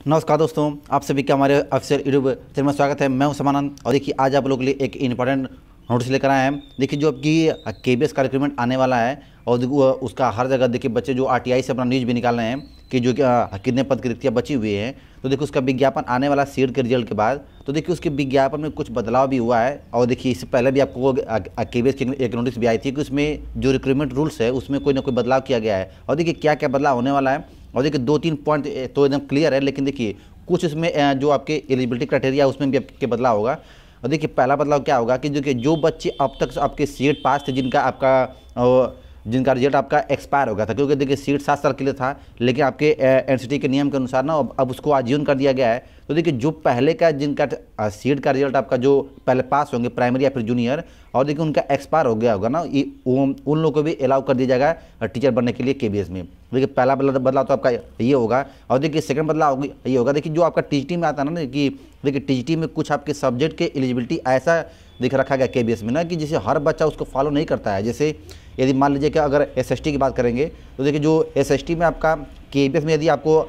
नमस्कार दोस्तों, आप सभी का हमारे ऑफिशियल यूट्यूब चैनल में स्वागत है। मैं हूँ समानंद और देखिए, आज आप लोगों के लिए एक इंपॉर्टेंट नोटिस लेकर आए हैं। देखिए, जो आपकी के बी एस का रिक्रूटमेंट आने वाला है और उसका हर जगह देखिए, बच्चे जो आरटीआई से अपना न्यूज़ भी निकाल रहे हैं कि जो कितने पद की रिक्तियाँ बची हुई हैं। तो देखिए, उसका विज्ञापन आने वाला सीट के रिज़ल्ट के बाद। तो देखिए, उसके विज्ञापन में कुछ बदलाव भी हुआ है और देखिए, इससे पहले भी आपको के बी की एक नोटिस भी आई थी कि उसमें जो रिक्रूटमेंट रूल्स है, उसमें कोई ना कोई बदलाव किया गया है। और देखिए क्या क्या बदलाव होने वाला है? और देखिए, दो तीन पॉइंट तो एकदम क्लियर है, लेकिन देखिए, कुछ इसमें जो आपके एलिजिबिलिटी क्राइटेरिया उसमें भी आपके बदलाव होगा। और देखिए, पहला बदलाव क्या होगा कि जो कि जो बच्चे अब तक आपके सीट पास थे, जिनका आपका जिनका रिज़ल्ट आपका एक्सपायर हो गया था। क्योंकि देखिए सीट सात साल के लिए था, लेकिन आपके एनसीटी के नियम के अनुसार ना, अब उसको आजीवन कर दिया गया है। तो देखिए, जो पहले का जिनका सीट का रिज़ल्ट आपका जो पहले पास होंगे प्राइमरी या फिर जूनियर और देखिए, उनका एक्सपायर हो गया होगा ना उन लोगों को भी अलाउ कर दिया जाएगा टीचर बनने के लिए के में। देखिए, पहला बदलाव तो आपका ये होगा। और देखिए सेकंड बदलाव ये होगा। देखिए, जो आपका टीजीटी में आता है ना, कि, देखिए टीजीटी में कुछ आपके सब्जेक्ट के एलिजिबिलिटी ऐसा दिख रखा गया के में ना, कि जैसे हर बच्चा उसको फॉलो नहीं करता है। जैसे यदि मान लीजिए कि अगर एसएसटी की बात करेंगे तो देखिए जो एसएसटी में आपका के में यदि आपको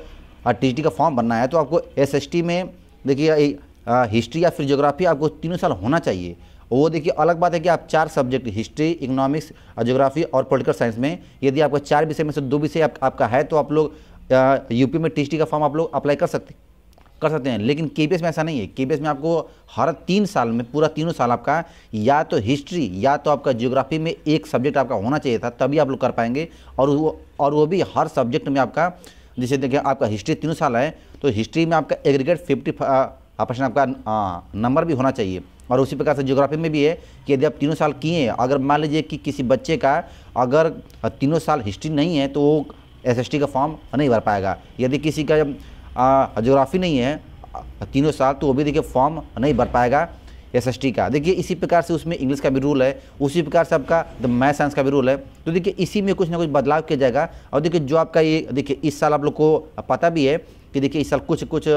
टी का फॉर्म बनना है तो आपको एसएसटी में देखिए हिस्ट्री या फिर जोग्राफी आपको तीनों साल होना चाहिए। वो देखिए अलग बात है कि आप चार सब्जेक्ट हिस्ट्री इकोनॉमिक्स जोग्राफी और पॉलिटिकल साइंस में यदि आपका चार विषय में से दो विषय आप, आपका है तो आप लोग यूपी में टी का फॉर्म आप लोग अप्लाई कर सकते कर सकते हैं। लेकिन के में ऐसा नहीं है। के में आपको हर तीन साल में, पूरा तीनों साल आपका या तो हिस्ट्री या तो आपका जियोग्राफी में एक सब्जेक्ट आपका होना चाहिए था, तभी आप लोग कर पाएँगे। और वो और वो भी हर सब्जेक्ट में आपका, जैसे देखिए आपका हिस्ट्री तीनों साल है तो हिस्ट्री में आपका एग्रीगेट फिफ्टी परसेंट आपका नंबर भी होना चाहिए। और उसी प्रकार से ज्योग्राफी में भी है कि यदि आप तीनों साल किए अगर मान लीजिए कि किसी बच्चे का अगर तीनों साल हिस्ट्री नहीं है तो वो एसएसटी का फॉर्म नहीं भर पाएगा। यदि किसी का ज्योग्राफी नहीं है तीनों साल तो वो भी देखिए फॉर्म नहीं भर पाएगा एस का। देखिए, इसी प्रकार से उसमें इंग्लिश का भी रूल है, उसी प्रकार से आपका द मैथ साइंस का भी रूल है। तो देखिए, इसी में कुछ ना कुछ बदलाव किया जाएगा। और देखिए, जो आपका ये, देखिए, इस साल आप लोग को पता भी है कि देखिए, इस साल कुछ कुछ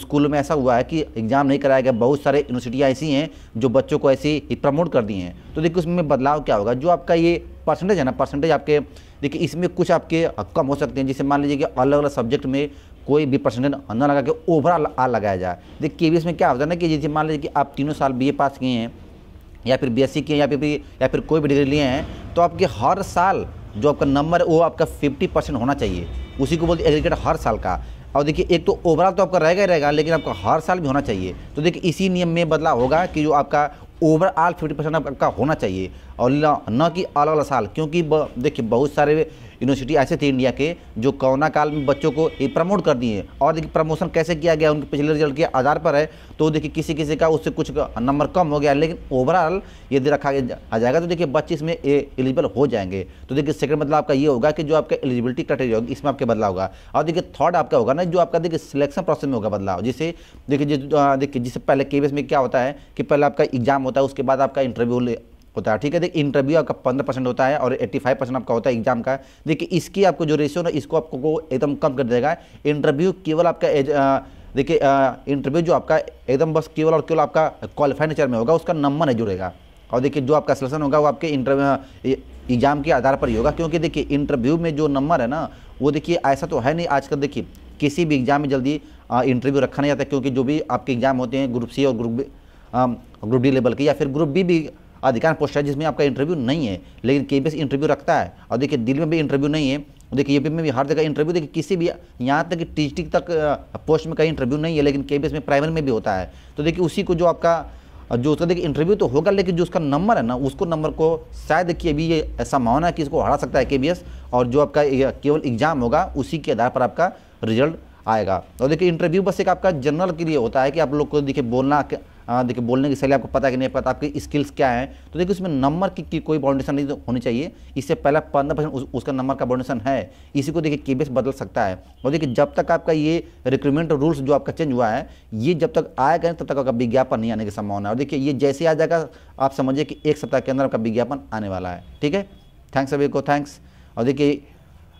स्कूल में ऐसा हुआ है कि एग्ज़ाम नहीं कराया गया, बहुत सारे यूनिवर्सिटियाँ ऐसी हैं जो बच्चों को ऐसी ही प्रमोट कर दिए हैं। तो देखिए, उसमें बदलाव क्या होगा? जो आपका ये परसेंटेज है ना परसेंटेज आपके, देखिए, इसमें कुछ आपके कम हो सकते हैं। जैसे मान लीजिए कि अलग अलग सब्जेक्ट में कोई भी परसेंटेज न लगा के ओवरऑल आ लगाया जाए। देखिए के बी में क्या होता है ना कि जैसे मान लीजिए कि आप तीनों साल बीए पास किए हैं, या फिर बीएससी किए या फिर या फिर कोई भी डिग्री लिए हैं तो आपके हर साल जो आपका नंबर है वो आपका फिफ्टी परसेंट होना चाहिए। उसी को बोलते एग्रीगेट हर साल का। और देखिए, एक तो ओवरऑल तो आपका रहेगा ही रहेगा, लेकिन आपका हर साल भी होना चाहिए। तो देखिए, इसी नियम में बदलाव होगा कि जो आपका ओवरऑल फिफ्टी परसेंट आपका होना चाहिए। और न कि अलग अलग साल, क्योंकि देखिए, बहुत सारे यूनिवर्सिटी ऐसे थे इंडिया के जो कोरोना काल में बच्चों को ये प्रमोट कर दिए। और देखिए प्रमोशन कैसे किया गया, उनके पिछले रिज़ल्ट के आधार पर है। तो देखिए, किसी किसी का उससे कुछ नंबर कम हो गया, लेकिन ओवरऑल यदि रखा आ जाएगा। तो देखिए, बच्चे इसमें एलिजिबल हो जाएँगे। तो देखिए सेकंड बदलाव आपका ये होगा कि जो आपका एलिजिबिलिटी क्राइटेरिया होगी, इसमें आपके बदलाव होगा। और देखिए थर्ड आपका होगा ना, जो आपका देखिए सिलेक्शन प्रोसेस में होगा बदलाव। जिसे, देखिए देखिए, जिससे पहले केबीएस में क्या होता है कि पहले आपका एग्ज़ाम होता है, उसके बाद आपका इंटरव्यू होता है, ठीक है? देखिए इंटरव्यू आपका पंद्रह परसेंट होता है और एट्टी फाइव परसेंट आपका होता है एग्ज़ाम का। देखिए, इसकी आपको जो रेशियो ना, इसको आपको एकदम कम कर देगा। इंटरव्यू केवल आपका देखिए इंटरव्यू जो आपका एकदम बस केवल और केवल आपका क्वालिफाई नेचर में होगा, उसका नंबर नहीं जुड़ेगा। और देखिए, जो आपका सिलेक्शन होगा, वो आपके इंटरव्यू एग्ज़ाम के आधार पर ही होगा, क्योंकि देखिए इंटरव्यू में जो नंबर है ना, वो देखिए, ऐसा तो है नहीं आजकल, देखिए, किसी भी एग्ज़ाम में जल्दी इंटरव्यू रखा नहीं जाता, क्योंकि जो भी आपके एग्ज़ाम होते हैं ग्रुप सी और group B group D level के, या फिर ग्रुप बी भी अधिकांश पोस्ट है जिसमें आपका इंटरव्यू नहीं है, लेकिन के इंटरव्यू रखता है। और देखिए, दिल्ली में भी इंटरव्यू नहीं है। देखिए यूपी में भी हर जगह इंटरव्यू देखिए, किसी भी, यहाँ तक कि टी तक पोस्ट में कहीं इंटरव्यू नहीं है, लेकिन के में प्राइमरी में भी होता है। तो देखिए, उसी को जो आपका जो उसका देखिए इंटरव्यू तो होगा, लेकिन जो उसका नंबर है ना, उसको नंबर को शायद देखिए अभी ये ऐसा संभावना है कि इसको हरा सकता है के और जो आपका केवल एग्ज़ाम होगा, उसी के आधार पर आपका रिज़ल्ट आएगा। और देखिए इंटरव्यू बस एक आपका जनरल के लिए होता है कि आप लोग को देखिए बोलना देखिए बोलने की शैली आपको पता है कि नहीं पता आपकी स्किल्स क्या है? तो देखिए उसमें नंबर की, की कोई बाउंडेशन नहीं होनी चाहिए। इससे पहला पंद्रह परसेंट उस, उसका नंबर का बाउंडेशन है। इसी को देखिए केबीएस बदल सकता है। और देखिए जब तक आपका ये रिक्रूटमेंट रूल्स जो आपका चेंज हुआ है ये जब तक आएगा नहीं, तब तक आपका विज्ञापन नहीं आने की संभावना है। और देखिए ये जैसे ही आ जाएगा आप समझिए कि एक सप्ताह के अंदर आपका विज्ञापन आने वाला है। ठीक है? थैंक्स सभी को थैंक्स और देखिए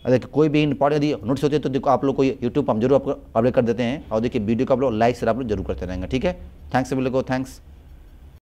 देखिए, कोई भी इंपॉर्टेंट यदि नोट्स होते हैं तो देखो आप लोग को यूट्यूब हम ज़रूर आपको अपडेट कर देते हैं। और देखिए वीडियो को आप लोग लाइक से आप लोग ज़रूर करते रहेंगे, ठीक है? थैंक्स सभी लोगों को थैंक्स